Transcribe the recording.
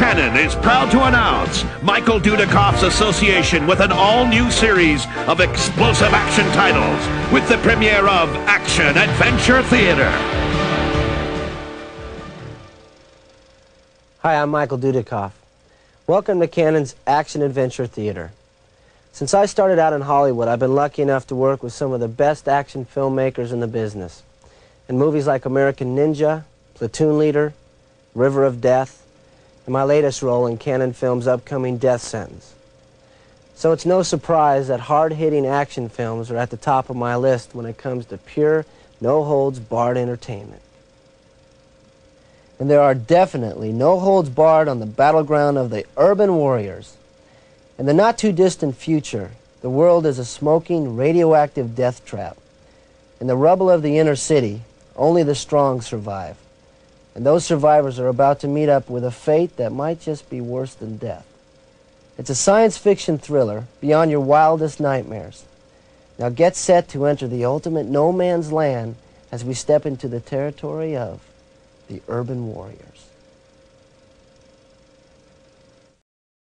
Cannon is proud to announce Michael Dudikoff's association with an all-new series of explosive action titles with the premiere of Action Adventure Theater. Hi, I'm Michael Dudikoff. Welcome to Cannon's Action Adventure Theater. Since I started out in Hollywood, I've been lucky enough to work with some of the best action filmmakers in the business. In movies like American Ninja, Platoon Leader, River of Death, my latest role in Cannon Films' upcoming Death Sentence. So it's no surprise that hard-hitting action films are at the top of my list when it comes to pure, no-holds-barred entertainment. And there are definitely no holds barred on the battleground of the urban warriors. In the not too distant future, the world is a smoking, radioactive death trap. In the rubble of the inner city, only the strong survive. And those survivors are about to meet up with a fate that might just be worse than death. It's a science fiction thriller beyond your wildest nightmares. Now get set to enter the ultimate no man's land as we step into the territory of the urban warriors.